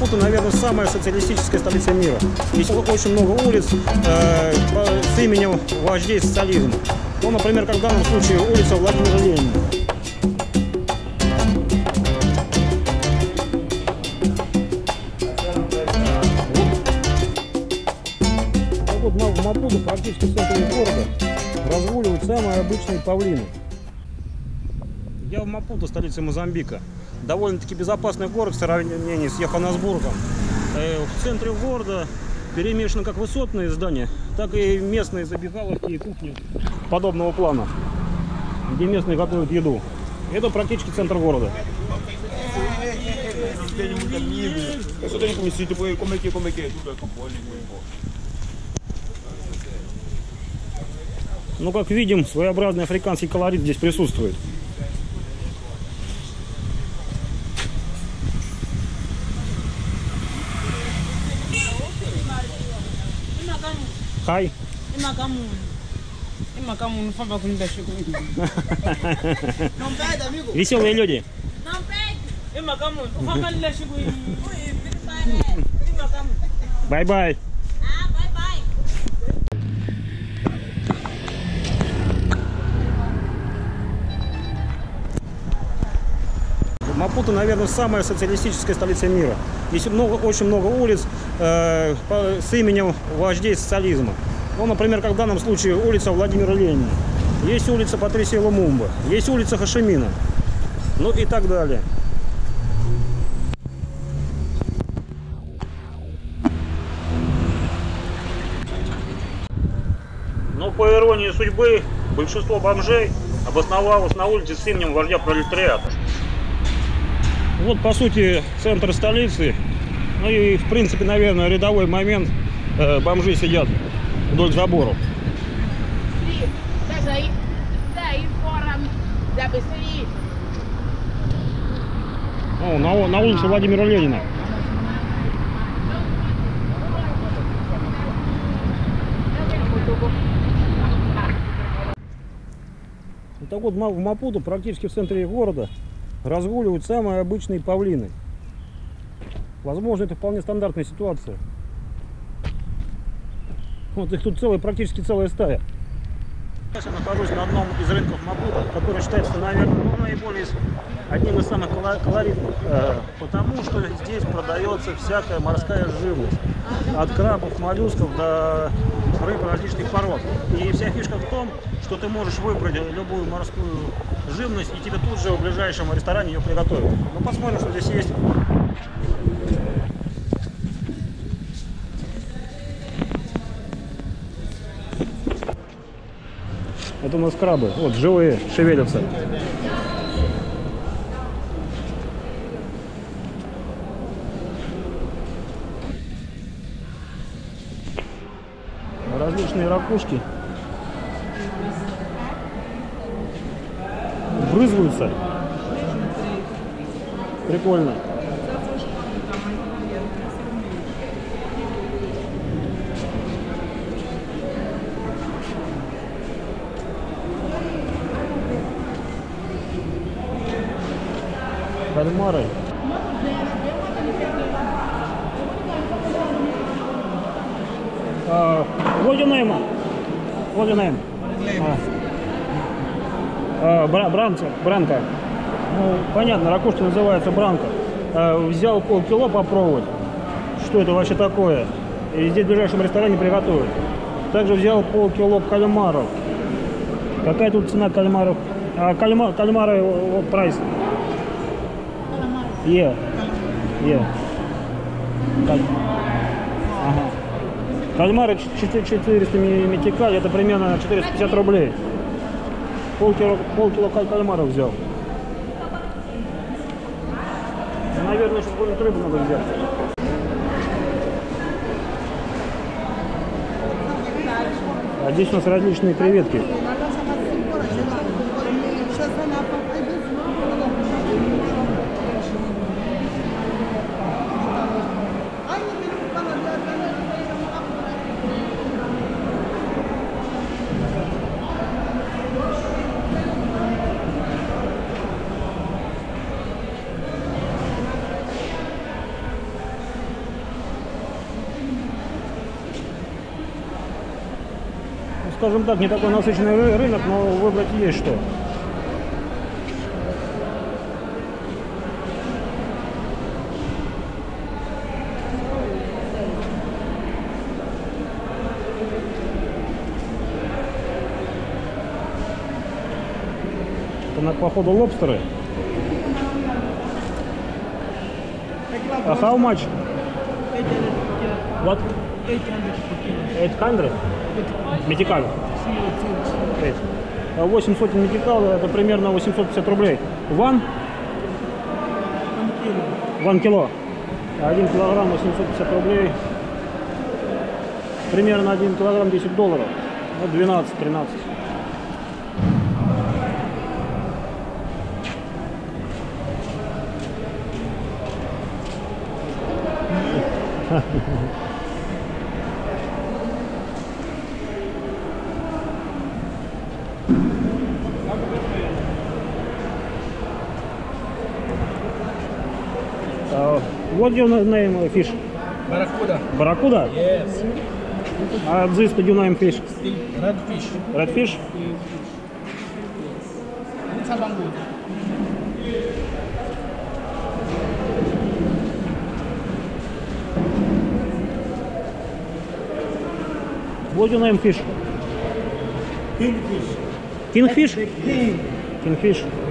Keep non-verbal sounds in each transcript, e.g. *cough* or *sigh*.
Мапута, наверное, самая социалистическая столица мира. Здесь очень много улиц э, с именем вождей социализма. Ну, например, как в данном случае улица Владимира Ленина. Вот в Мапуту, практически в центре города, разгуливают самые обычные павлины. Я в Мапуту, столице Мозамбика. Довольно-таки безопасный город в сравнении с Йоханнесбургом. Э, в центре города перемешаны как высотные здания, так и местные забегаловки и кухни подобного плана, где местные готовят еду. Это практически центр города. Ну, как видим, своеобразный африканский колорит здесь присутствует. cai? É e É macamuno, fala que não não pede, amigo. Isso é o melhor de? Não pede. É macamuno, fala com não Bye, bye. Мапута, наверное, самая социалистическая столица мира. Здесь много, очень много улиц э, с именем вождей социализма. Ну, например, как в данном случае улица Владимира Ленина. Есть улица Патрисия Лумумба, есть улица Хашимина. Ну и так далее. Но по иронии судьбы, большинство бомжей обосновалось на улице с именем вождя пролетариата. Вот, по сути, центр столицы. Ну и, в принципе, наверное, рядовой момент. Э, бомжи сидят вдоль заборов. BCI. Ну, на, на улице Владимира Ленина. Так вот в Мапуту, практически в центре города, разгуливают самые обычные павлины. Возможно, это вполне стандартная ситуация. Вот их тут целая, практически целая стая. Сейчас я нахожусь на одном из рынков Мапута, который считается, наверное, ну, наиболее одним из самых коло- колоритных, э, потому что здесь продается всякая морская живность. От крабов, моллюсков до рыб различных пород. И вся фишка в том, что ты можешь выбрать любую морскую живность, и тебе тут же в ближайшем ресторане ее приготовят. Ну, посмотрим, что здесь есть. Это у нас крабы. Вот, живые, шевелятся. Различные ракушки. Брызгаются. Прикольно. Кальмары. Uh, what your name? Бра- бранка, бранка. Ну, понятно, ракушка называется бранка. А, взял полкило попробовать, что это вообще такое. И здесь в ближайшем ресторане приготовят. Также взял полкило кальмаров. Какая тут цена кальмаров? А, кальма, кальмары, вот, прайс. Каль- Ага. Кальмары ч- чет- 400 ми- метикаль, это примерно 450 рублей. Полкило, полкило каль- кальмаров взял. Наверное, еще какую-нибудь рыбу надо взять. А здесь у нас различные креветки. Скажем так, не такой насыщенный ры- рынок, но выбрать есть что. Это, походу, лобстеры. А how much? What? 800? Метикаль. А 8 сотен метикал это примерно 850 рублей. Ван? Ван кило. Один килограмм 850 рублей. Примерно 1 килограмм 10 долларов. Ну, 12-13. Uh, *laughs* what your name uh, fish? Barracuda. Barracuda? Yes. Uh, this you name fish? Still red fish. Red fish? It's a bamboo. What your name fish? Kingfish. Kingfish? King. Kingfish.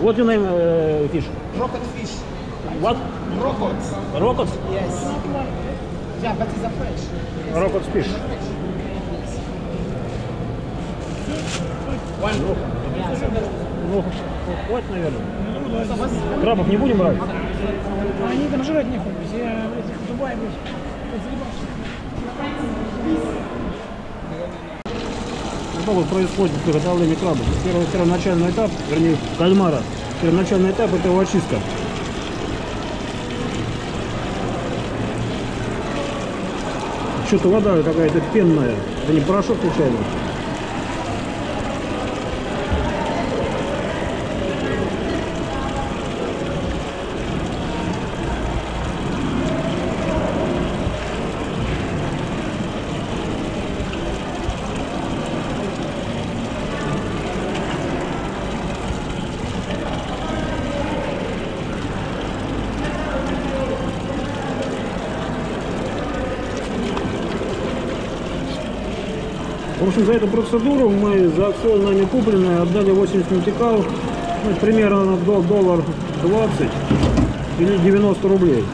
What your name uh, fish? Rocket fish. What? Rockets. Rockets? Yes. Yeah, but it's a fresh. Rockets fish. One. Ну, хватит, наверное. Крабов не будем брать? Они там жрать нехуй, блядь. Что происходит приготовление краба? Первый, первоначальный этап, вернее, кальмара. Первоначальный этап это его очистка. Что-то вода какая-то пенная. Это не порошок случайно. В общем, за эту процедуру мы за все нами купленное отдали 80 мультикал, ну, примерно до доллар 20 или 90 рублей.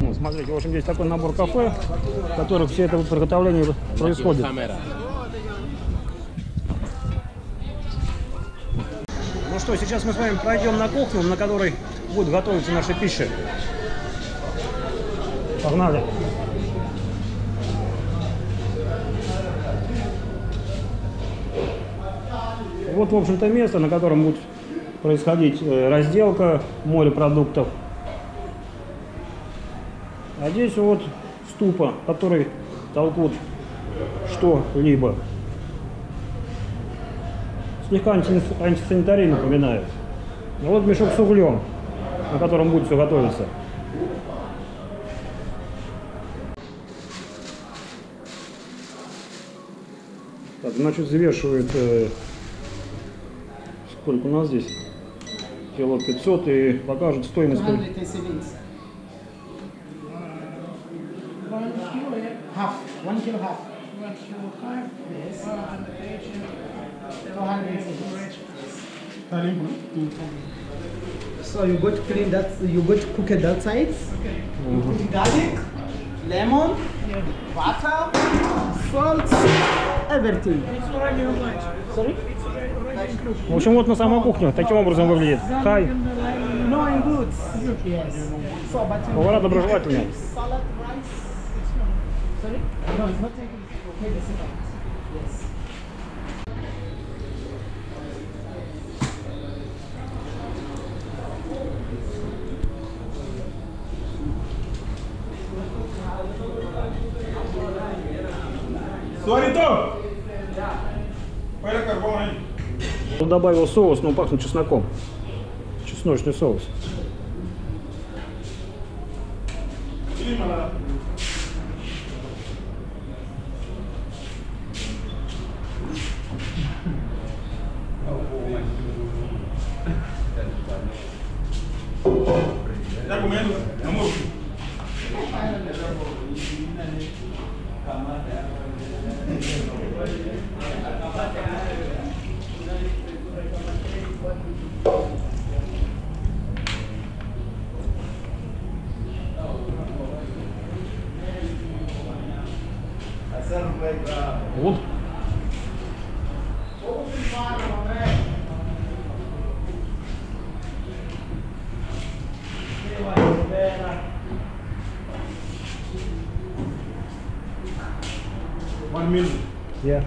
Ну, смотрите, в общем, здесь такой набор кафе, в которых все это приготовление происходит. Ну что, сейчас мы с вами пройдем на кухню, на которой будет готовиться наша пища. Погнали. Вот, в общем-то, место, на котором будет происходить э, разделка морепродуктов. А здесь вот ступа, который толкут что-либо. Слегка анти- антисанитарий напоминает. А вот мешок с углем, на котором будет все готовиться. Так, значит, взвешивает, э, сколько у нас здесь? Кило 500 и покажет стоимость. 270. Half. he'll have? What you have, Yes. uh, and the agent, 200 uh, So you go to clean that, you go to cook it that side. Okay. You put garlic, lemon, Yeah. butter, salt, everything. It's already. Sorry? It's already, already included. В общем, вот на сама кухня. Таким образом выглядит. Хай. Yes. Повара доброжелательные. Sorry? No, it's not taken. Okay, the second. Yes. Он добавил соус, но пахнет чесноком. Чесночный соус. Clima Вот. One minute. Я.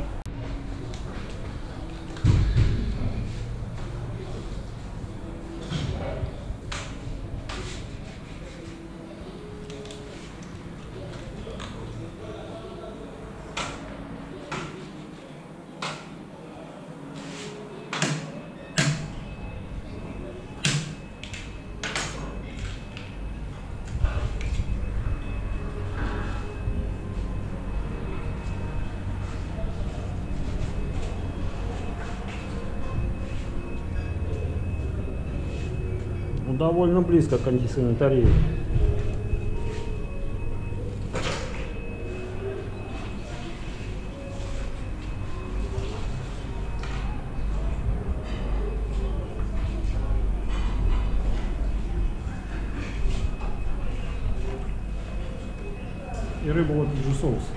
Ну, довольно близко к антисанитарии. И рыба вот же соус.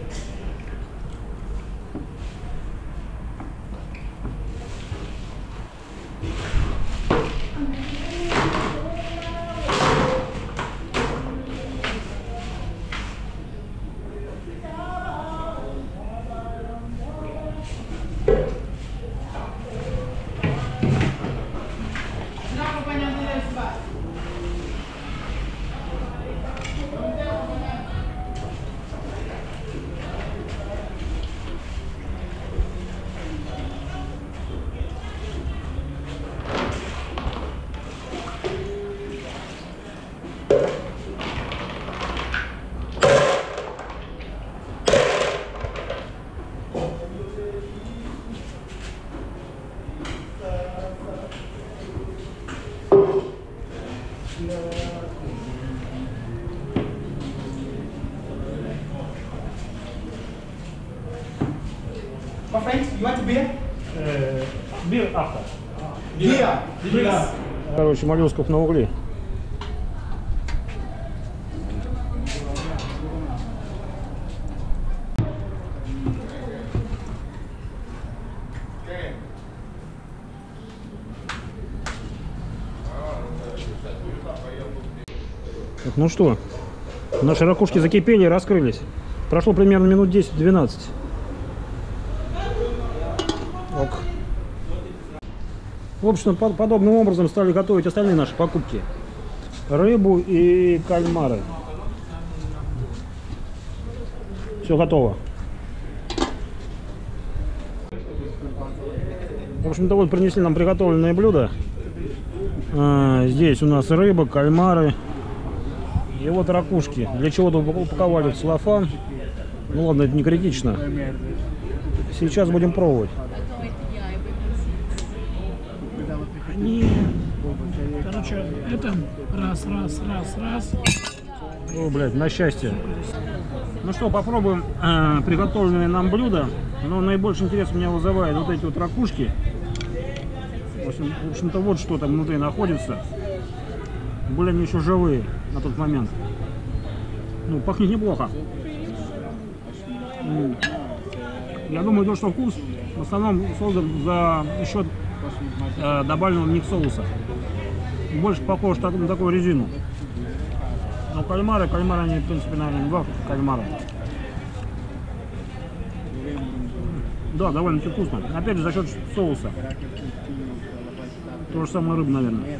Короче, моллюсков на угли. Ну что, наши ракушки закипели и раскрылись. Прошло примерно минут 10-12. Ок. В общем, по- подобным образом стали готовить остальные наши покупки. Рыбу и кальмары. Все готово. В общем-то, вот принесли нам приготовленные блюда. А, здесь у нас рыба, кальмары и вот ракушки. Для чего-то упаковали в целлофан. Ну ладно, это не критично. Сейчас будем пробовать. Это раз, раз, раз, раз. О, блядь, на счастье. Ну что, попробуем э, приготовленные нам блюда. Но наибольший интерес у меня вызывает вот эти вот ракушки. В общем- общем-то, вот что там внутри находится. Более они еще живые на тот момент. Ну, пахнет неплохо. Я думаю, то, что вкус в основном создан за счет э, добавленного в них соуса. Больше похож на такую резину. Но кальмары, кальмары, они, в принципе, наверное, два кальмара. Да, довольно вкусно. Опять же, за счет соуса. То же самое рыба, наверное.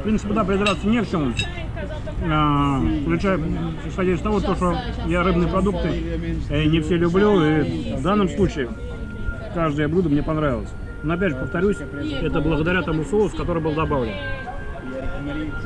В принципе, да, придраться не к чему. А, включая, исходя из того, то, что я рыбные продукты э, не все люблю, и в данном случае каждое блюдо мне понравилось. Но опять же, повторюсь, это благодаря тому соусу, который был добавлен.